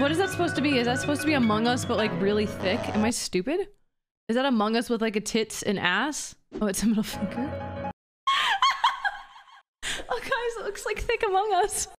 What is that supposed to be? Is that supposed to be Among Us, but like really thick? Am I stupid? Is that Among Us with like a tits and ass? Oh, it's a middle finger. oh, guys, it looks like thick Among Us.